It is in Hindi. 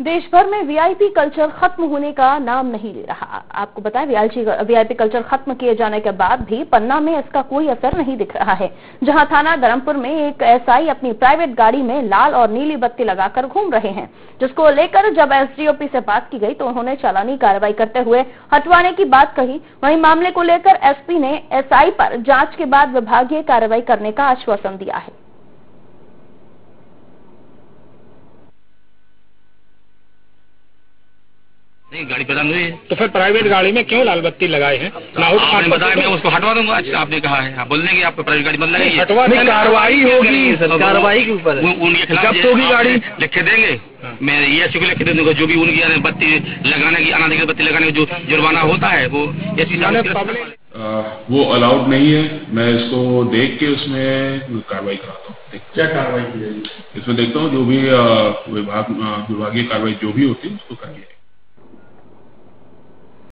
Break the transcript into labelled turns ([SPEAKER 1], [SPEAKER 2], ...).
[SPEAKER 1] देश भर में वीआईपी कल्चर खत्म होने का नाम नहीं ले रहा। आपको बताएँ वीआईपी कल्चर खत्म किए जाने के बाद भी पन्ना में इसका कोई असर नहीं दिख रहा है। जहाँ थाना धर्मपुर में एक एसआई अपनी प्राइवेट गाड़ी में लाल और नीली बत्ती लगाकर घूम रहे हैं, जिसको लेकर जब एसडीओपी से बात की गई तो उन्होंने चालानी कार्रवाई करते हुए हटवाने की बात कही। वही मामले को लेकर एसपी ने एसआई पर जाँच के बाद विभागीय कार्रवाई करने का आश्वासन दिया है।
[SPEAKER 2] नहीं गाड़ी हुई है।
[SPEAKER 3] तो फिर प्राइवेट गाड़ी में क्यों लाल बत्ती लगाए हैं? लाहौल
[SPEAKER 2] आपने बताया मैं उसको हटवा दूँगा अच्छा आपने कहा है। आप बोल देंगे आपको प्राइवेट गाड़ी बंद लगाइए
[SPEAKER 3] हटवा
[SPEAKER 4] नहीं, कार्रवाई होगी कार्रवाई के ऊपर
[SPEAKER 2] उनके खिलाफ
[SPEAKER 4] होगी गाड़ी
[SPEAKER 2] लिख के देंगे मैं ये को लिख के दे दूँगा जो भी उनकी बत्ती लगाने की अनाधिकृत बत्ती लगाने का जो जुर्माना होता है वो
[SPEAKER 5] आ, वो अलाउड नहीं है। मैं इसको देख के उसमें कार्रवाई कराता हूँ।
[SPEAKER 6] क्या कार्रवाई की जाएगी?
[SPEAKER 5] इसमें देखता हूँ जो भी विभाग विभागीय कार्रवाई जो भी होती है उसको करिए